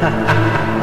ha ha ha